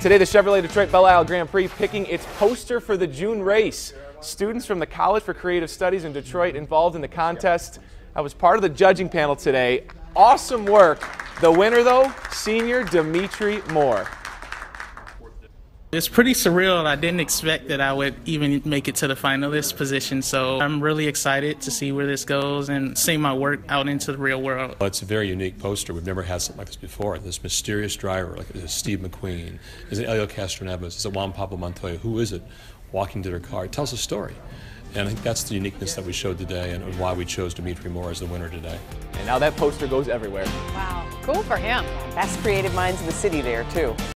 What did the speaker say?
Today, the Chevrolet Detroit Belle Isle Grand Prix picking its poster for the June race. Students from the College for Creative Studies in Detroit involved in the contest. I was part of the judging panel today. Awesome work. The winner, though, senior D'Mitri Moore. It's pretty surreal. I didn't expect that I would even make it to the finalist position. So I'm really excited to see where this goes and see my work out into the real world. Well, it's a very unique poster. We've never had something like this before. This mysterious driver, like is it Steve McQueen? Is it Elio Castroneves? Is it Juan Pablo Montoya? Who is it walking to their car? It tells a story. And I think that's the uniqueness that we showed today and why we chose D'Mitri Moore as the winner today. And now that poster goes everywhere. Wow. Cool for him. Best creative minds in the city there, too.